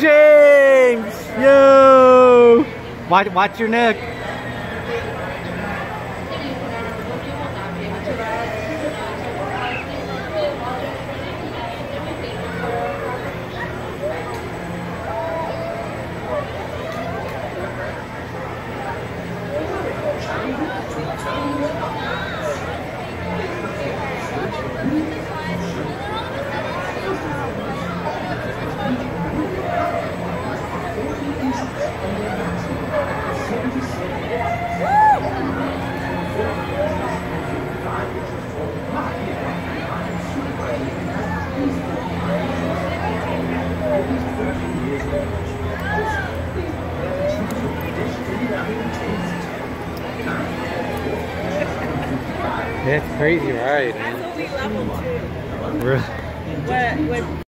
James, yo! Watch, watch your neck. It's crazy ride. That's. Really? What, what